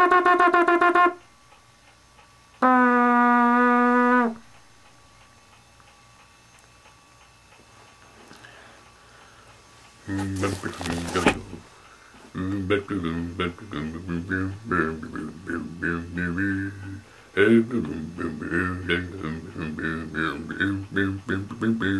Boom, boom,